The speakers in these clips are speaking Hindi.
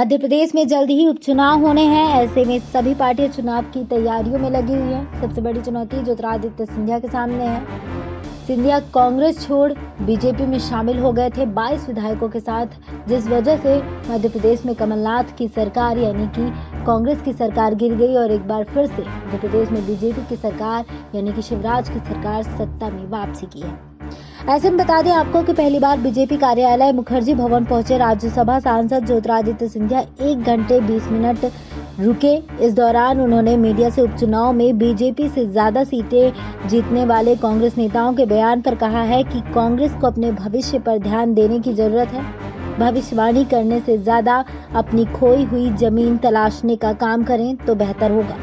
मध्य प्रदेश में जल्द ही उपचुनाव होने हैं। ऐसे में सभी पार्टियाँ चुनाव की तैयारियों में लगी हुई हैं। सबसे बड़ी चुनौती ज्योतिरादित्य सिंधिया के सामने है। सिंधिया कांग्रेस छोड़ बीजेपी में शामिल हो गए थे 22 विधायकों के साथ, जिस वजह से मध्य प्रदेश में कमलनाथ की सरकार यानी कि कांग्रेस की सरकार गिर गई और एक बार फिर से मध्य प्रदेश में बीजेपी की सरकार यानी कि शिवराज की सरकार सत्ता में वापसी की है। ऐसे में बता दें आपको कि पहली बार बीजेपी कार्यालय मुखर्जी भवन पहुँचे। राज्यसभा सांसद ज्योतिरादित्य सिंधिया एक घंटे बीस मिनट रुके। इस दौरान उन्होंने मीडिया से उपचुनाव में बीजेपी से ज़्यादा सीटें जीतने वाले कांग्रेस नेताओं के बयान पर कहा है कि कांग्रेस को अपने भविष्य पर ध्यान देने की ज़रूरत है। भविष्यवाणी करने से ज़्यादा अपनी खोई हुई ज़मीन तलाशने का काम करें तो बेहतर होगा।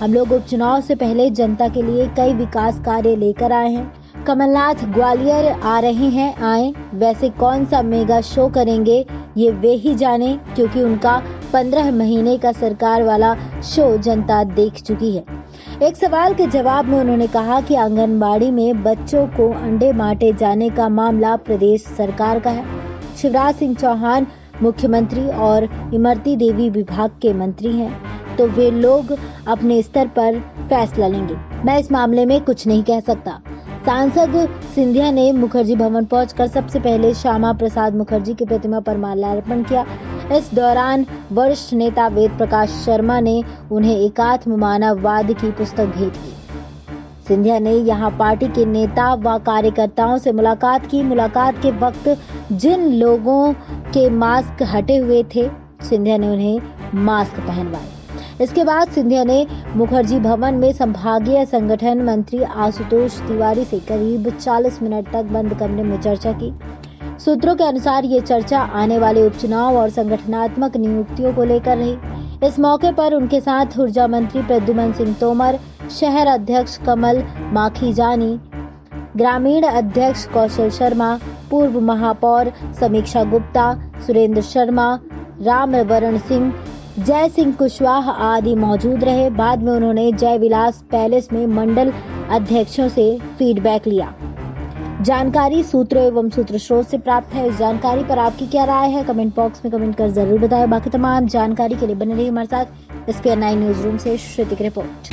हम लोग उपचुनाव से पहले जनता के लिए कई विकास कार्य लेकर आए हैं। कमलनाथ ग्वालियर आ रहे हैं, आए। वैसे कौन सा मेगा शो करेंगे, ये वे ही जाने, क्योंकि उनका पंद्रह महीने का सरकार वाला शो जनता देख चुकी है। एक सवाल के जवाब में उन्होंने कहा कि आंगनबाड़ी में बच्चों को अंडे बांटे जाने का मामला प्रदेश सरकार का है। शिवराज सिंह चौहान मुख्यमंत्री और इमरती देवी विभाग के मंत्री हैं तो वे लोग अपने स्तर पर फैसला लेंगे। मैं इस मामले में कुछ नहीं कह सकता। सांसद सिंधिया ने मुखर्जी भवन पहुंचकर सबसे पहले श्यामा प्रसाद मुखर्जी की प्रतिमा पर माल्यार्पण किया। इस दौरान वरिष्ठ नेता वेद प्रकाश शर्मा ने उन्हें एकात्म मानववाद की पुस्तक भेंट की। सिंधिया ने यहाँ पार्टी के नेता व कार्यकर्ताओं से मुलाकात की। मुलाकात के वक्त जिन लोगों के मास्क हटे हुए थे, सिंधिया ने उन्हें मास्क पहनवाए। इसके बाद सिंधिया ने मुखर्जी भवन में संभागीय संगठन मंत्री आशुतोष तिवारी से करीब 40 मिनट तक बंद कमरे में चर्चा की। सूत्रों के अनुसार ये चर्चा आने वाले उपचुनाव और संगठनात्मक नियुक्तियों को लेकर रही। इस मौके पर उनके साथ ऊर्जा मंत्री प्रद्युमन सिंह तोमर, शहर अध्यक्ष कमल माखीजानी, ग्रामीण अध्यक्ष कौशल शर्मा, पूर्व महापौर समीक्षा गुप्ता, सुरेंद्र शर्मा, राम वरण सिंह जय सिंह कुशवाहा आदि मौजूद रहे। बाद में उन्होंने जय विलास पैलेस में मंडल अध्यक्षों से फीडबैक लिया। जानकारी, सूत्रों एवं सूत्र स्रोत से प्राप्त है। इस जानकारी पर आपकी क्या राय है? कमेंट बॉक्स में कमेंट कर ज़रूर बताएँ। बाकी तमाम जानकारी के लिए बने रहिए हमारे साथ। एस न्यूज़ रूम से श्रुतिक रिपोर्ट।